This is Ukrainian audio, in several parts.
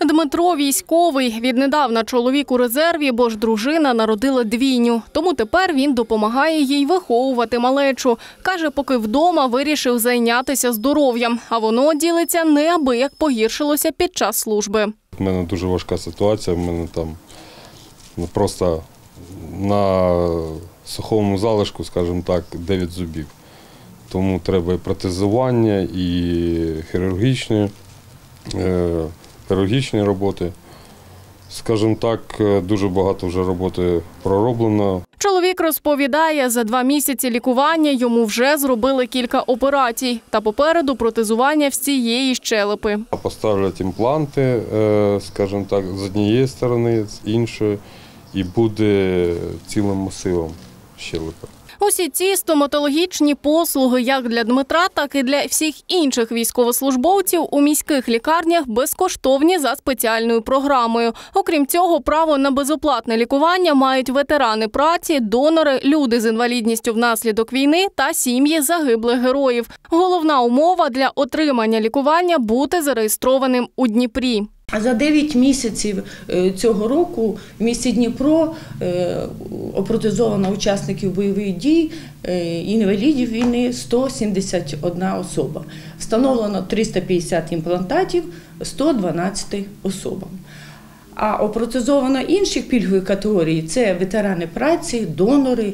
Дмитро військовий. Віднедавна чоловік у резерві, бо ж дружина народила двійню. Тому тепер він допомагає їй виховувати малечу. Каже, поки вдома вирішив зайнятися здоров'ям, а воно ділиться неабияк погіршилося під час служби. У мене дуже важка ситуація. У мене там ну, просто на сухому залишку, скажімо так, 9 зубів. Тому треба і протезування, і хірургічні, е, хірургічні роботи. Скажімо так, е, дуже багато вже роботи пророблено. Чоловік розповідає, за два місяці лікування йому вже зробили кілька операцій та попереду протезування всієї щелепи. Поставлять імпланти, е, скажімо так, з однієї сторони, з іншої, і буде цілим масивом щелепи. Усі ці стоматологічні послуги, як для Дмитра, так і для всіх інших військовослужбовців у міських лікарнях безкоштовні за спеціальною програмою. Окрім цього, право на безоплатне лікування мають ветерани праці, донори, люди з інвалідністю внаслідок війни та сім'ї загиблих героїв. Головна умова для отримання лікування бути зареєстрованим у Дніпрі. За 9 місяців е, цього року в місті Дніпро е, опротезовано учасників бойових дій е, інвалідів війни 171 особа. Встановлено 350 імплантатів 112 особам. А опротезовано інших пільгових категорій це ветерани праці, донори,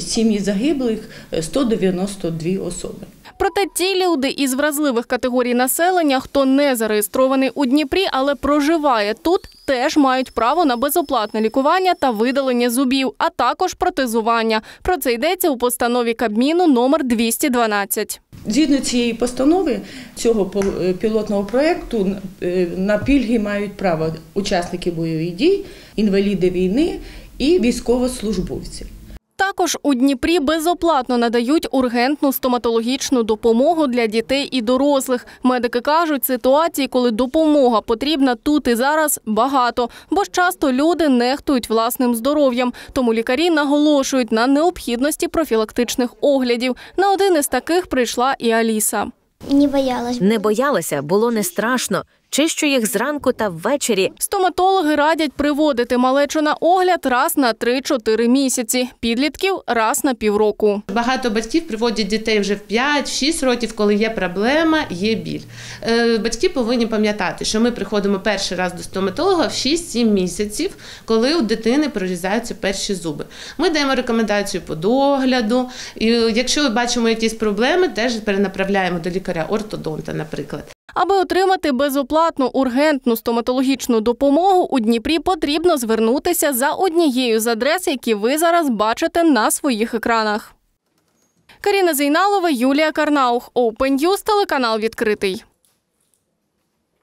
сім'ї загиблих е, 192 особи. Проте ті люди із вразливих категорій населення, хто не зареєстрований у Дніпрі, але проживає тут, теж мають право на безоплатне лікування та видалення зубів, а також протезування. Про це йдеться у постанові Кабміну номер 212. Згідно цієї постанови цього е, пілотного проєкту е, на пільги мають право учасники бойових дій, інваліди війни і військовослужбовці. Також у Дніпрі безоплатно надають ургентну стоматологічну допомогу для дітей і дорослих. Медики кажуть, ситуації, коли допомога потрібна тут і зараз, багато, бо ж часто люди нехтують власним здоров'ям. Тому лікарі наголошують на необхідності профілактичних оглядів. На один із таких прийшла і Аліса. Не боялась. Не боялася, було не страшно. Чищу їх зранку та ввечері. Стоматологи радять приводити малечу на огляд раз на 3-4 місяці, підлітків раз на півроку. Багато батьків приводять дітей вже в 5-6 років, коли є проблема, є біль. Е, Батьки повинні пам'ятати, що ми приходимо перший раз до стоматолога в 6-7 місяців, коли у дитини прорізаються перші зуби. Ми даємо рекомендацію по догляду. І якщо бачимо якісь проблеми, теж перенаправляємо до лікаря-ортодонта, наприклад. Аби отримати безоплатну ургентну стоматологічну допомогу у Дніпрі, потрібно звернутися за однією з адрес, які ви зараз бачите на своїх екранах. Каріна Зейналова, Юлія Карнаух, Open News, телеканал відкритий.